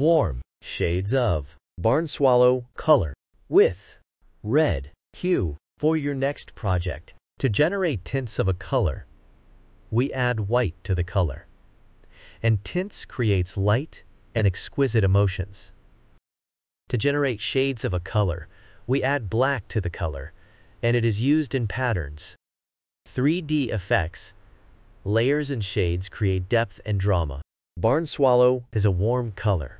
warm shades of barn swallow color with red hue for your next project. To generate tints of a color, we add white to the color. And tints creates light and exquisite emotions. To generate shades of a color, we add black to the color, and it is used in patterns. 3D effects, layers and shades create depth and drama. barn swallow is a warm color,